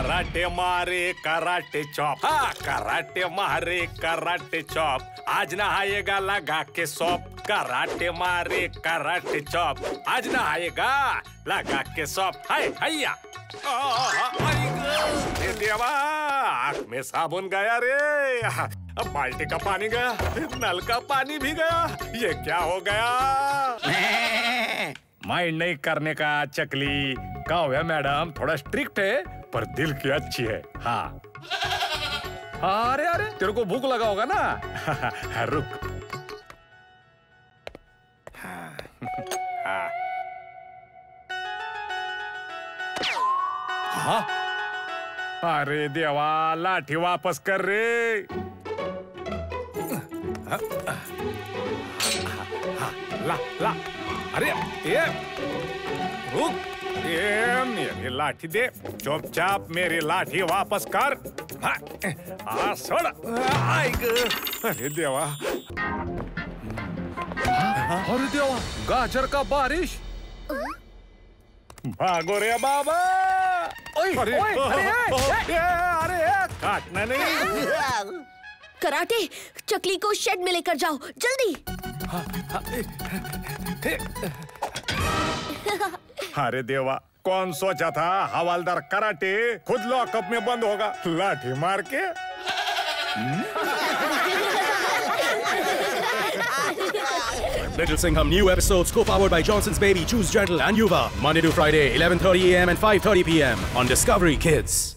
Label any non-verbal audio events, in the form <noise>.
Karate मारे karate chop. हाँ karate मारे कराटे चॉप। आज ना आएगा लगा के सॉप। कराटे मारे कराटे चॉप। आज ना आएगा लगा के सॉप। हाय हैया देवा आँख में साबुन गया रे। अब बाल्टी का पानी गया नल का पानी भी गया ये क्या हो गया? <laughs> माइंड नहीं करने का चकली। काव्या मैडम थोड़ा स्ट्रिक्ट है। पर दिल की अच्छी है। हाँ। अरे अरे तेरे को भूख लगा होगा ना? <laughs> रुक। हाँ, हाँ। हाँ? अरे देवा लाठी वापस कर रे। ला ला। अरे ये रुक। ये मेरी लाठी दे चुपचाप मेरी लाठी वापस कर। हाँ, हाँ अरे देवा। अरे देवा गाजर का बारिश। भागो रे बाबा। ओए, अरे ओए, अरे, अरे अरे काटना नहीं। कराटे चकली को शेड में लेकर जाओ जल्दी। अरे देवा कौन सोचा था हवालदार कराटे खुद लॉकअप में बंद होगा लाठी मार के Little Singham new episodes co-powered by Johnson's Baby Choose Gentle and Yuva. Monday to Friday, 11.30 a.m. and 5.30 p.m. on Discovery Kids.